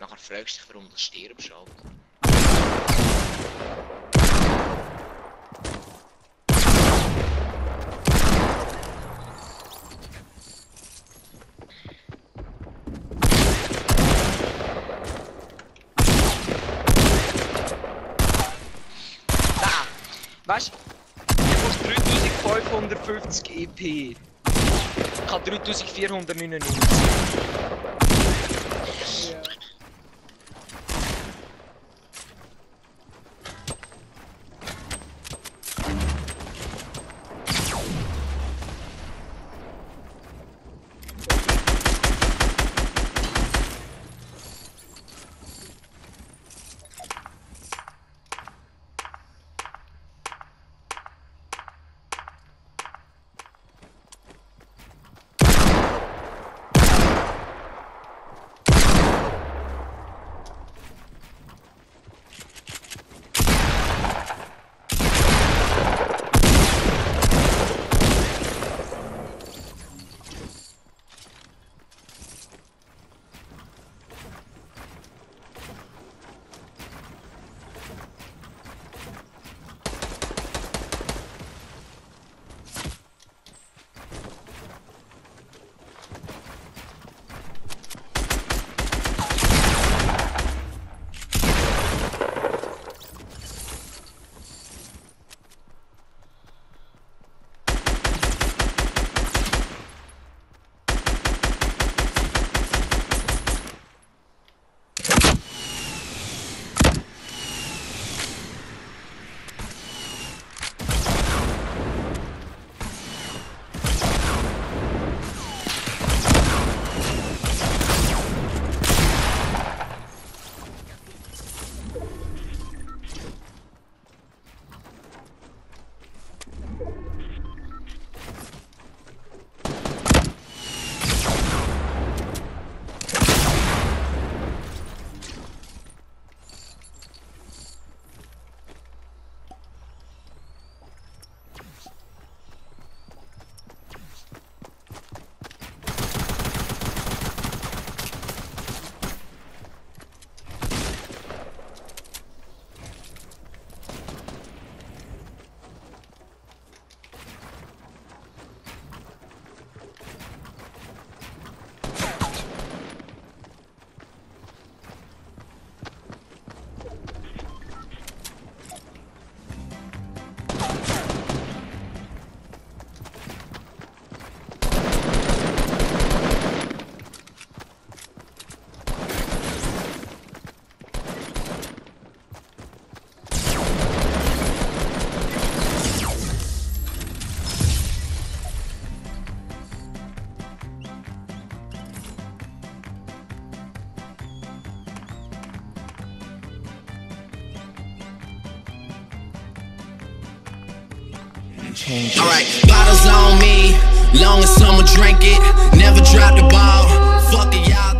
Nachher fragst du dich, warum du stirbst, Alter. Da! Weißt du, du kostet 3550 EP ich habe 3499. change. All right, bottles on me, long as someone drink it. Never drop the ball. Fuck it, y'all.